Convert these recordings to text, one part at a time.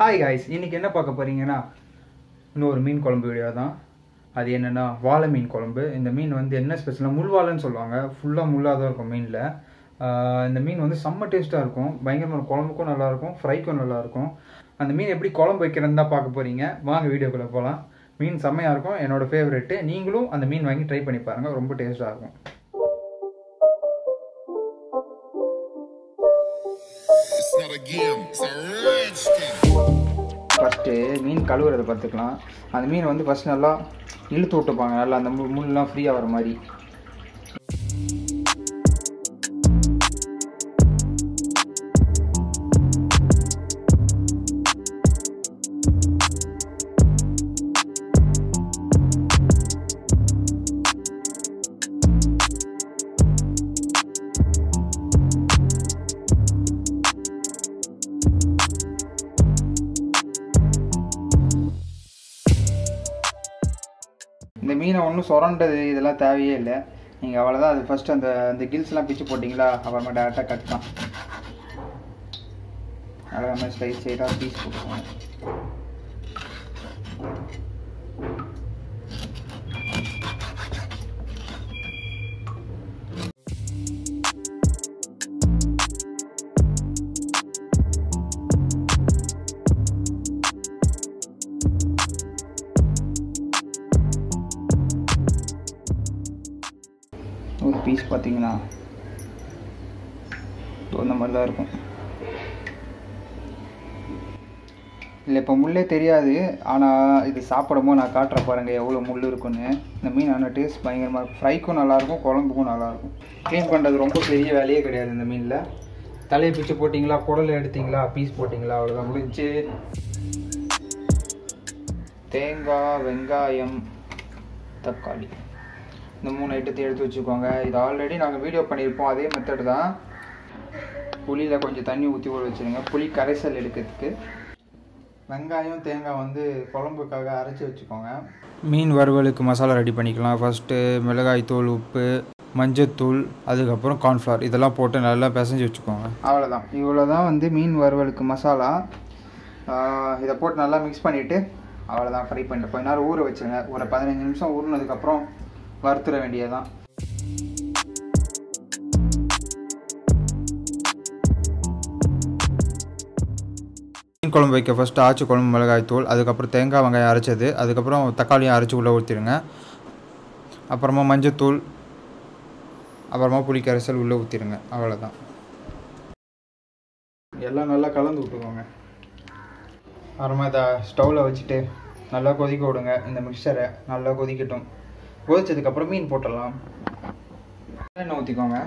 Hi guys இன்றைக்கி என்ன பார்க்க போகிறீங்கன்னா இன்னொரு மீன் குழம்பு வீடியோ தான். அது என்னென்னா வாழை மீன் குழம்பு. இந்த மீன் வந்து என்ன ஸ்பெஷலாக முள்வாழைன்னு சொல்லுவாங்க. ஃபுல்லாக முள்ளாக தான் இருக்கும் மீனில். இந்த மீன் வந்து செம்ம டேஸ்ட்டாக இருக்கும். பயங்கரமான குழம்புக்கும் நல்லாயிருக்கும் ஃப்ரைக்கும் நல்லாயிருக்கும் அந்த மீன் எப்படி குழம்பு வைக்கிறதுன்னு தான் பார்க்க போகிறீங்க வாங்க வீடியோக்குள்ளே போகலாம் மீன் செம்மையாக இருக்கும். என்னோடய ஃபேவரெட்டு நீங்களும் அந்த மீன் வாங்கி ட்ரை பண்ணி பாருங்கள் ரொம்ப டேஸ்ட்டாக இருக்கும். It's not a game, it's a rich thing. மீன் கழுவுறதை பார்த்துக்கலாம் அந்த மீன் வந்து ஃபஸ்ட் நல்லா இழுத்து விட்டுப்பாங்க நல்லா அந்த முள்ளெலாம் ஃப்ரீயாக வர மாதிரி இந்த மீனை ஒன்றும் சுரண்டது இதெல்லாம் தேவையே இல்லை. நீங்கள் அவ்வளோதான் அது ஃபஸ்ட்டு அந்த அந்த கில்ஸ்லாம் பிச்சு போட்டிங்களா? அப்புறமா டேரெக்டாக கட் தான். அழகாக ஸ்லைஸ் ஸ்ட்ரைட்டாக பீஸ் போட்டுக்கோங்க. பீஸ் பார்த்தீங்கன்னா இந்த மாதிரி தான் இருக்கும். இல்லை இப்போ முள்ளே தெரியாது. ஆனால் இது சாப்பிடும்போது நான் காட்டுற பாருங்கள் எவ்வளோ முள் இருக்குன்னு. இந்த மீன் ஆனால் டேஸ்ட் பயங்கரமாக இருக்கும். ஃப்ரைக்கும் நல்லாயிருக்கும் குழம்புக்கும் நல்லாயிருக்கும். க்ளீன் பண்ணுறது ரொம்ப பெரிய வேலையே கிடையாது இந்த மீனில். தலையை பிச்சு போட்டிங்களா குடலை எடுத்தீங்களா பீஸ் போட்டிங்களா அவ்வளோதான் முடிஞ்சு. தேங்காய் வெங்காயம் தக்காளி. இந்த மூணு ஐட்டத்தை எடுத்து வச்சுக்கோங்க. இது ஆல்ரெடி நாங்கள் வீடியோ பண்ணியிருப்போம். அதே மெத்தட் தான். புளியில் கொஞ்சம் தண்ணி ஊற்றி ஊற வச்சுருங்க. புளி கரைசல் எடுக்கிறதுக்கு. வெங்காயம் தேங்காய் வந்து குழம்புக்காக அரைச்சி வச்சுக்கோங்க. மீன் வறுவலுக்கு மசாலா ரெடி பண்ணிக்கலாம். ஃபஸ்ட்டு மிளகாய் தூள் உப்பு மஞ்சத்தூள் அதுக்கப்புறம் கார்ன்ஃப்ளவர் இதெல்லாம் போட்டு நல்லா பிசைஞ்சு வச்சுக்கோங்க. அவ்வளோதான் இவ்வளோ தான் வந்து மீன் வறுவலுக்கு மசாலா. இதை போட்டு நல்லா மிக்ஸ் பண்ணிவிட்டு அவ்வளோதான் ஃப்ரை பண்ணிட்டு கொஞ்ச நேரம் ஊற வச்சுருங்க. ஒரு பதினஞ்சு நிமிஷம் ஊறினதுக்கப்புறம் வறுத்துற வேண்டியதுதான். மீன் குழம்பு வைக்க ஃபஸ்ட்டு ஆச்சி குழம்பு மிளகாய் தூள் அதுக்கப்புறம் தேங்காய் வெங்காயம் அரைச்சது. அதுக்கப்புறம் தக்காளியும் அரைச்சி உள்ளே ஊற்றிடுங்க அப்புறமா மஞ்சத்தூள் அப்புறமா புளி கரைசல் உள்ளே ஊற்றிடுங்க அவ்வளோதான் எல்லாம் நல்லா கலந்து விட்டுக்கோங்க. அப்புறமா இதை ஸ்டவ்வில் வச்சுட்டு நல்லா கொதிக்க விடுங்க. இந்த மிக்சரை நல்லா கொதிக்கட்டும். கொதிச்சதுக்கப்புறம் மீன் போட்டுடலாம். எண்ணெய் ஊற்றிக்கோங்க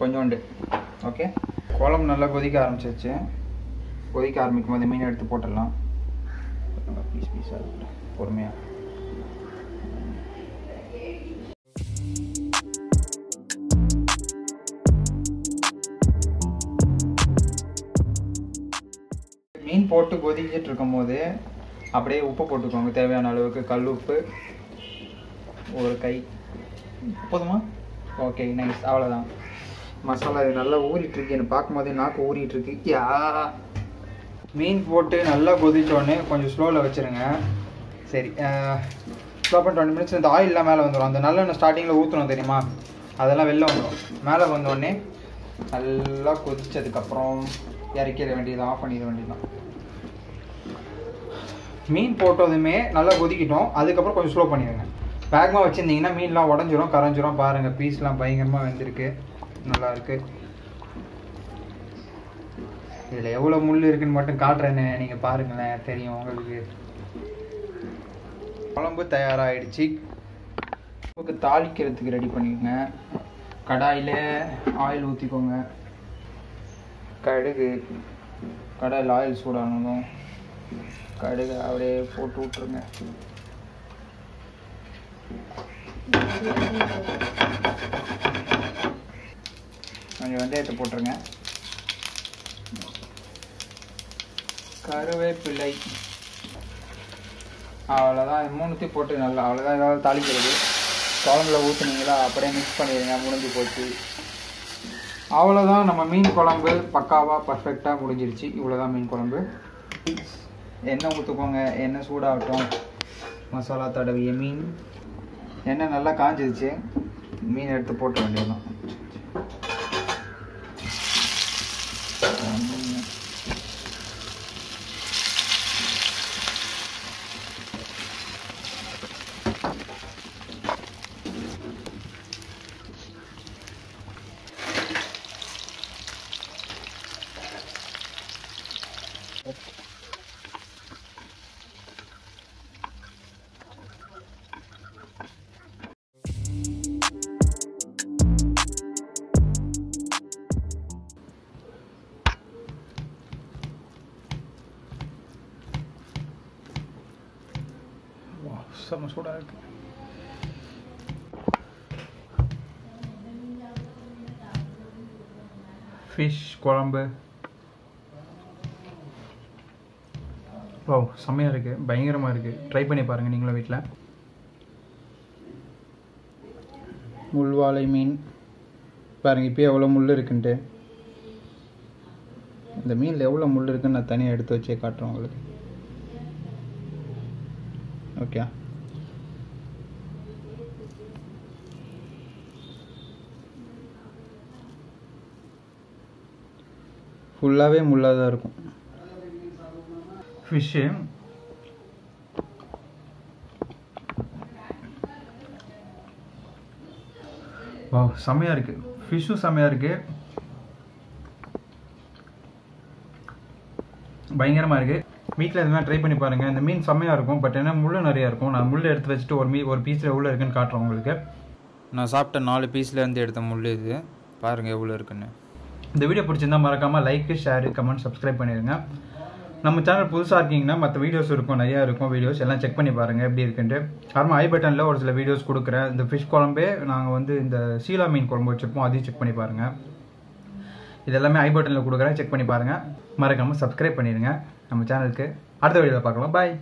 கொஞ்சோண்டு. ஓகே குழம்பு நல்லா கொதிக்க ஆரம்பிச்சிருச்சு. கொதிக்க ஆரம்பிக்கும் போது மீன் எடுத்து போட்டுடலாம். பீஸ் பீஸாக பொறுமையாக மீன் போட்டு கொதிக்கிட்டு இருக்கும் போது அப்படியே உப்பு போட்டுக்கோங்க. தேவையான அளவுக்கு கல் உப்பு. ஒரு கை. போதுமா? ஓகே நைஸ் அவ்வளோதான் மசாலா இது நல்லா ஊறிட்டுருக்கு எனக்கு பார்க்கும்போதே நாக்கு ஊறிட்டுருக்கு யா. மீன் போட்டு நல்லா கொதிச்சோடனே கொஞ்சம் ஸ்லோவில் வச்சுருங்க. சரி ஸ்லோ பண்ண டுவெண்ட்டி மினிட்ஸ் இந்த ஆயிலெலாம் மேலே வந்துடும் அந்த நல்லெண்ணெய் ஸ்டார்டிங்கில் ஊற்றணும் தெரியுமா? அதெல்லாம் வெளில வந்துடும் மேலே வந்தோடனே நல்லா கொதித்ததுக்கப்புறம் இறக்கிட வேண்டியது ஆஃப் பண்ணிட வேண்டியதுதான். மீன் போட்டதுமே நல்லா கொதிக்கிட்டோம். அதுக்கப்புறம் கொஞ்சம் ஸ்லோ பண்ணிடுங்க. வேகமாக வச்சுருந்தீங்கன்னா மீன்லாம் உடஞ்சிரும் கரைஞ்சிரும். பாருங்கள் பீஸ்லாம் பயங்கரமாக வெந்திருக்கு. நல்லாயிருக்கு இதில் எவ்வளோ முள் இருக்குன்னு மட்டும் காட்டுறேன்னு நீங்கள் பாருங்களேன் தெரியும் உங்களுக்கு. குழம்பு தயாராகிடுச்சு குழம்புக்கு தாளிக்கிறதுக்கு ரெடி பண்ணிக்கோங்க. கடாயில் ஆயில் ஊற்றிக்கோங்க கடுகு கடாயில் ஆயில் சூடானதும் கடுகு அப்படியே போட்டு விட்ருங்க கொஞ்சம் வெந்தயத்தை போட்டுருங்க. கருவேப்பிலை. அவ்வளோதான் மூணுத்தையும் போட்டு நல்லா அவ்வளோதான் ஏதாவது தாளிக்கிறது. குழம்புல ஊற்றுனீங்களா அப்படியே மிக்ஸ் பண்ணிடுங்க முடிஞ்சு போச்சு. அவ்வளோதான் நம்ம மீன் குழம்பு பக்காவாக பர்ஃபெக்டாக முடிஞ்சிருச்சு. இவ்வளோதான் மீன் குழம்பு. எண்ணெய் ஊற்றுக்கோங்க எண்ணெய் சூடாகட்டும். மசாலா தடவிய மீன். எண்ணெய் நல்லா காஞ்சிடுச்சு மீன் எடுத்து போட்ட வேண்டியதுதான். வா செம்ம சூடாக இருக்கு. ஃபிஷ் குழம்பு. ஓ செம்மையாக இருக்குது பயங்கரமாக இருக்குது ட்ரை பண்ணி பாருங்கள் நீங்களும் வீட்டில் முள்வாழை மீன். பாருங்கள் இப்போ எவ்வளோ முள் இருக்குன்ட்டு. இந்த மீனில் எவ்வளோ முள் இருக்குன்னு நான் தனியாக எடுத்து வச்சே காட்டுறேன் உங்களுக்கு. ஓகே ஃபுல்லாகவே முள்ளாக தான் இருக்கும் ஃபிஷ்ஷு வா செம்மையாக இருக்குது ஃபிஷ்ஷும் செம்மையாக இருக்குது பயங்கரமாக இருக்குது வீட்டில் இதெல்லாம் ட்ரை பண்ணி பாருங்கள் இந்த மீன் செம்மையாக இருக்கும். பட் என்ன முள் நிறையா இருக்கும். நான் முள் எடுத்து வச்சுட்டு ஒரு மீ ஒரு பீஸில் எவ்வளோ இருக்குன்னு காட்டுறேன் உங்களுக்கு. நான் சாப்பிட்ட நாலு பீஸ்லேருந்து எடுத்த முள் இது. பாருங்கள் எவ்வளோ இருக்குன்னு. இந்த வீடியோ பிடிச்சிருந்தா மறக்காமல் லைக்கு ஷேரு கமெண்ட் சப்ஸ்கிரைப் பண்ணிடுங்க நம்ம சேனல் புதுசாக இருக்கீங்கன்னா மற்ற வீடியோஸ் இருக்கும் நிறையா இருக்கும் வீடியோஸ் எல்லாம் செக் பண்ணி பாருங்கள் எப்படி இருக்குன்ட்டு. அப்புறமா ஐ பட்டனில் ஒரு சில வீடியோஸ் கொடுக்குறேன். இந்த ஃபிஷ் குழம்பே நாங்கள் வந்து இந்த சீலா மீன் குழம்பு வச்சுருப்போம் அதையும் செக் பண்ணி பாருங்கள் இது எல்லாமே ஐ பட்டனில் கொடுக்குறேன் செக் பண்ணி பாருங்கள் மறக்காமல் சப்ஸ்கிரைப் பண்ணிடுங்க நம்ம சேனலுக்கு அடுத்த வீடியோவில் பார்க்கலாம். பாய்